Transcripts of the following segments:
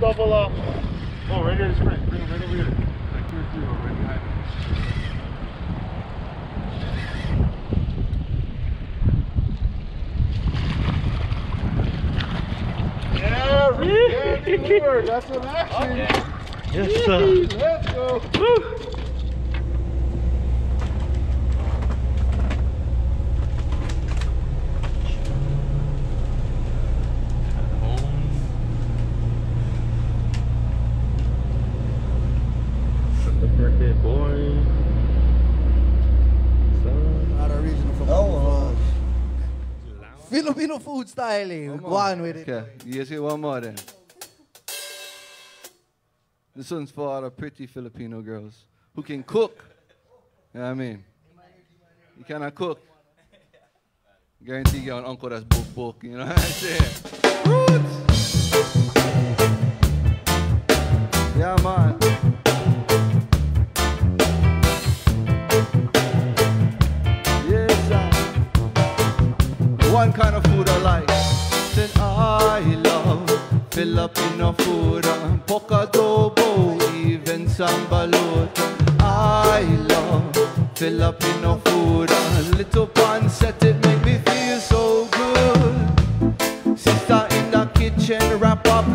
double up. Oh, right here, Spring. Bring him right over here. Like two or three, right behind him. Yeah, yeah, delivered. That's an action. Yes, sir. Let's go. The birthday boy. Not a reason for oh, Filipino food style, eh. Go on with it. Okay, get one more then. This one's for all the pretty Filipino girls who can cook. You know what I mean? You cannot cook. Guarantee you an uncle that's book book, you know what I'm saying? Roots! Yeah, man. One kind of food I like. Then I love Filipino food. uh, pork adobo, even sambalot. I love Filipino food. Little pancit, it make me feel so good. Sister in the kitchen, wrap up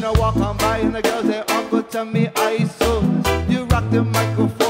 when I walk on by and the girls say, Uncle, tell me I so. Oh. You rock the microphone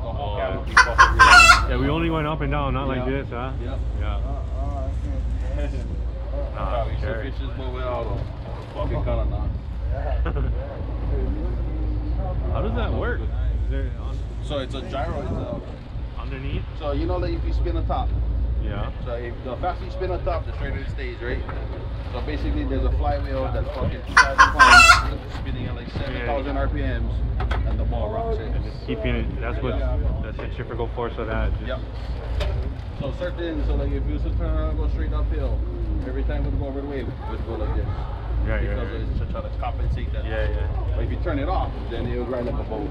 the whole cab yeah. would be fucking real. Yeah, we only went up and down, not like this, huh? Yep. Yeah. Oh, oh, nah, Probably scary. should fish this boat without them. Fucking kinda not. How does that work? Is there on, So it's a gyro. It's a, underneath? so you know that if you spin the top, Yeah. so if the faster you spin the top, the straighter it stays, right? So basically, there's a flywheel that's fucking 2,000 pounds, spinning at like 7,000 RPMs, and the ball rocks it. And just keeping it, that's what, that's the centrifugal force of that. Just... Yep. So certain, so like if you just to turn around and go straight uphill, every time we go over the wave, it would go like this. Yeah, because yeah, yeah. it's to try to compensate that. Yeah, yeah. But if you turn it off, then it will ride like a boat.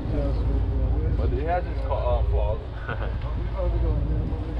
But it has its uh, flaws.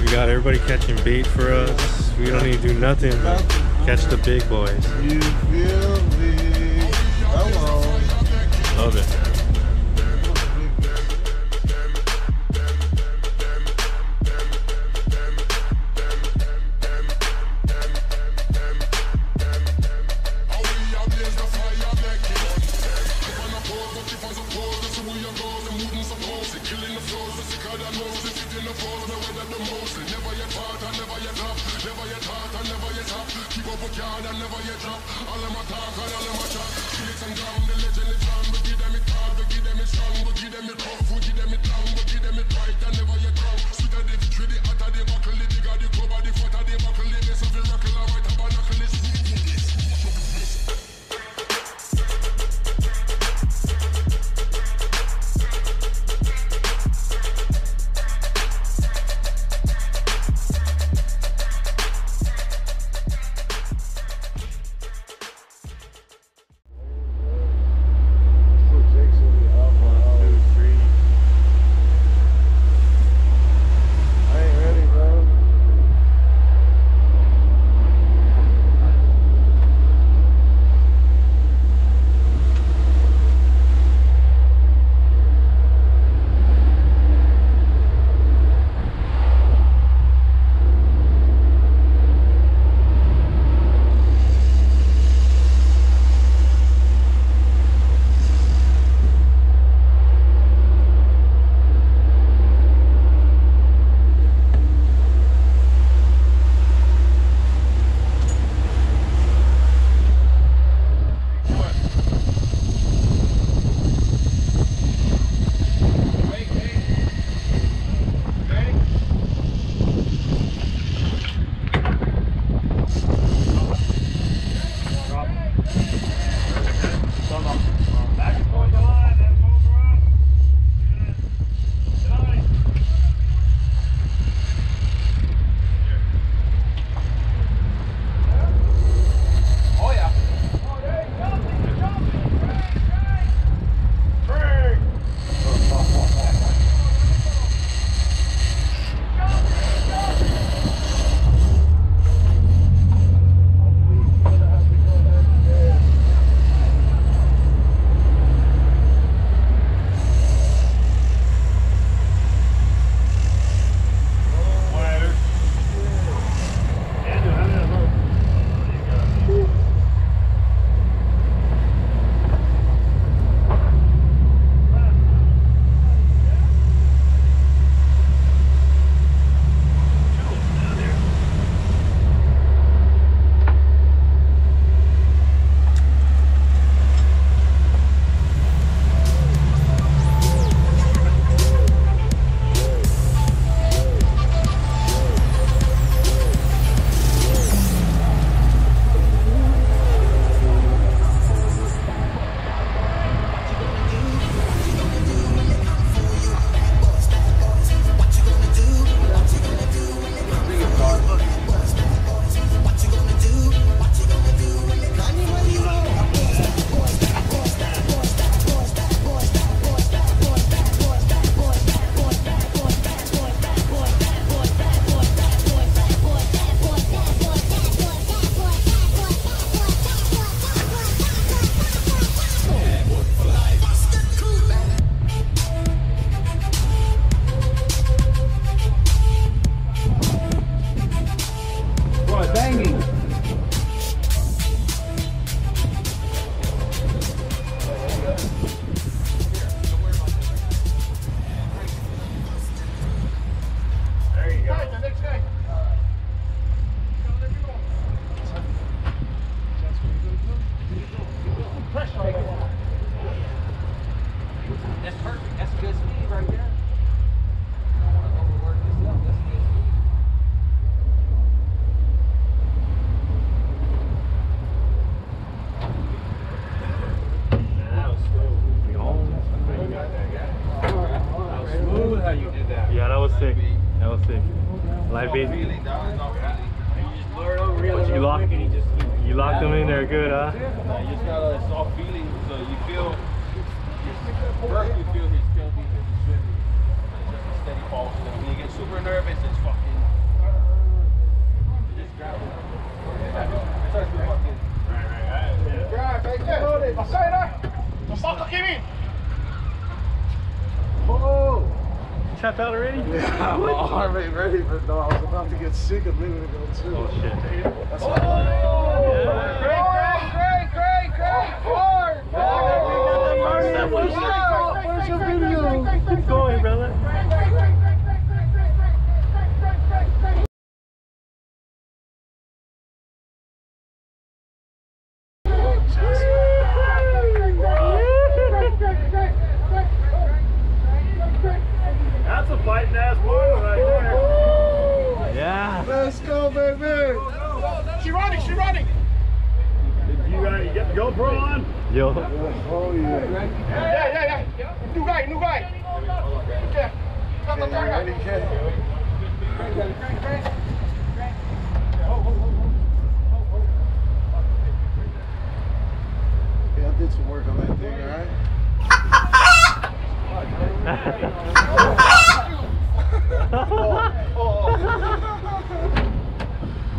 We got everybody catching bait for us. We don't need to do nothing but catch the big boys. You feel me? Hello. Love it. work hard and never you drop. All of my talk and all of my chat. Chase and down the legend is on. We give them it hard, we give them it strong, we give them it rough, we give them it long, we give them it right and never you drunk. Sweeter the victory, the hotter the buckle, the bigger the cover, the fatter the buckle, the best of the rockle, right up and knuckle is. Got a soft feeling, so you feel. First, you feel his tail beat, his swim. It's just a steady pulse. And when you get super nervous, it's fucking. You just grab it. It starts to fucking. Tapped out already? Yeah, my arm ain't ready, but no, I was about to get sick a minute ago too. Oh shit. That's why. Where's your video? Keep going, brother. Braun. Yo. Oh, yeah. Yeah, yeah, yeah. New guy, new guy. Yeah. Stop the guy. Crank, crank, crank. Oh, oh, oh. Yeah, I did some work on that thing, alright? oh, oh, oh.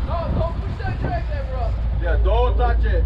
no, don't push that drag there, bro. Yeah, don't touch it.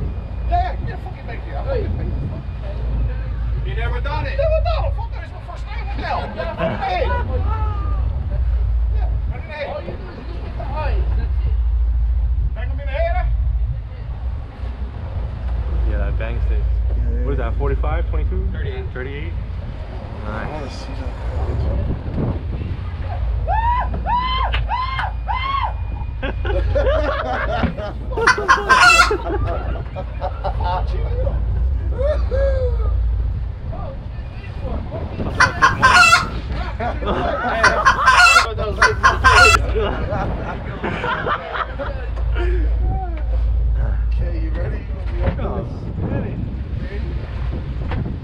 Yeah, yeah, fucking make it. You never done it? Never done it. Fuck that, it's my first time. What the hell? Hey. Bang him in the head. Yeah, that bang stick. Yeah, What is that, 45, 22? 38. 38? I Nice. want to see that. Okay, you ready? You open this?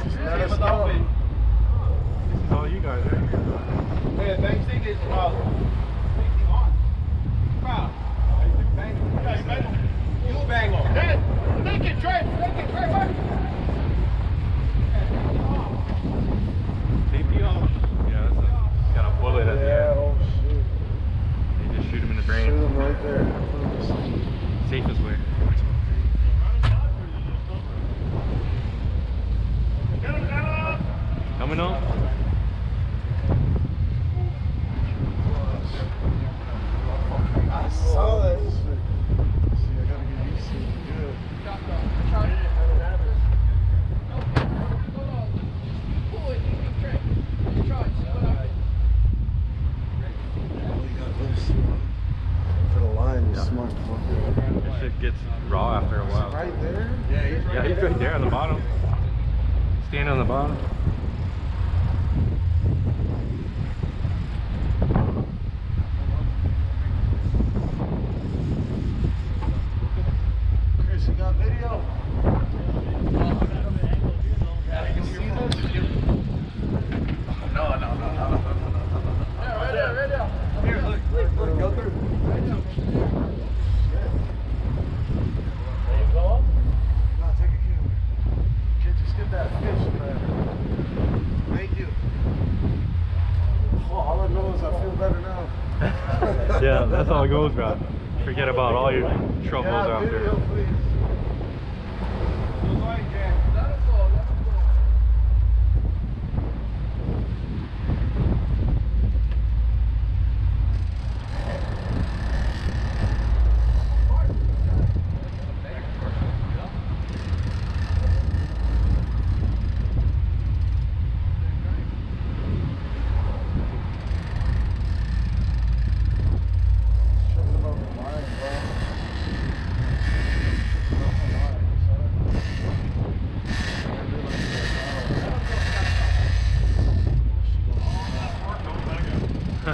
Just let us know. This is all you guys, right? Hey, bang stick is about 50 on. Wow. You bang on. Hey, naked drive, naked drive. TP off. Yeah, that's a, got a bullet at the Yeah, end. oh shit. You just shoot him in the Shoot brain. him right there. in front of us. Safest way. Coming up. I saw that shit. See, I gotta get used to it good. Oh, you got this. For the line, you smart fucker. This shit gets raw after a while. Right there? Yeah, he's right there on the bottom. Stand on the bottom. Yeah, that's all it goes, bro. Forget about all your troubles out there.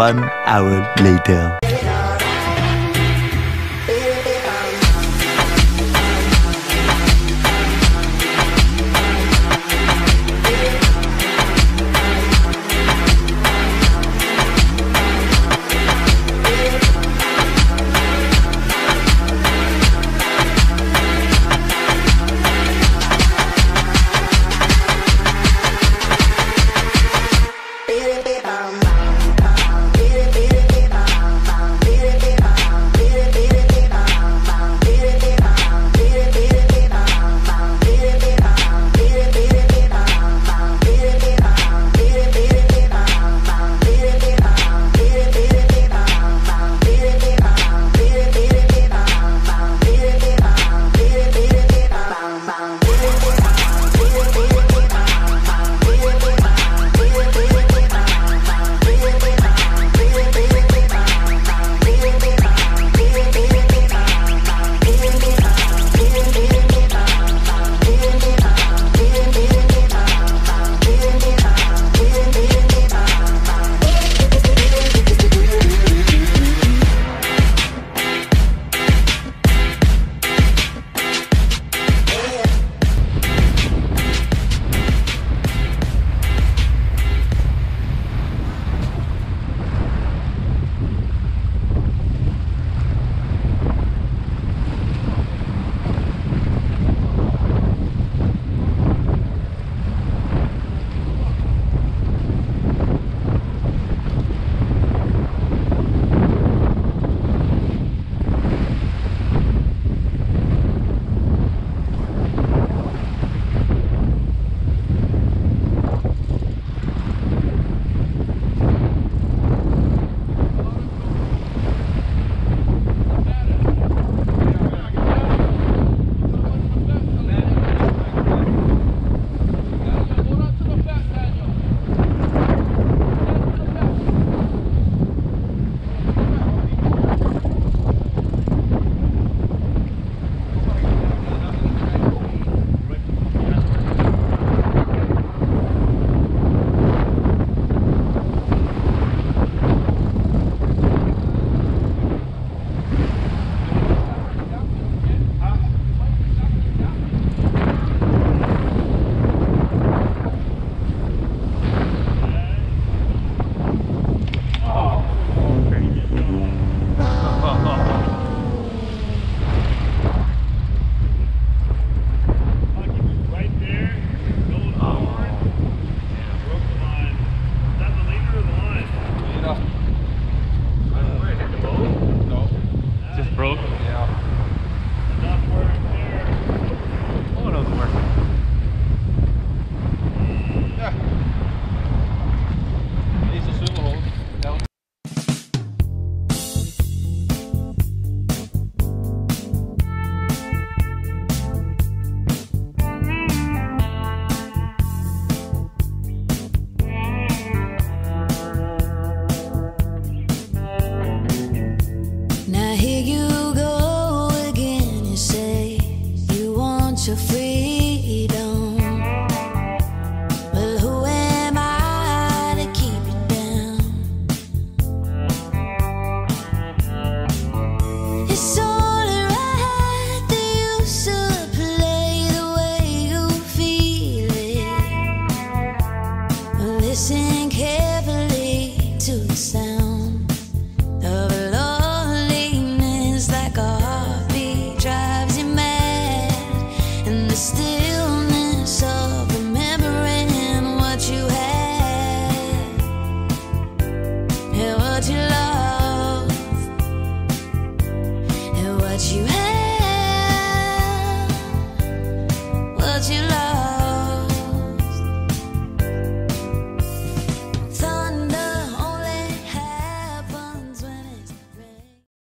One hour later.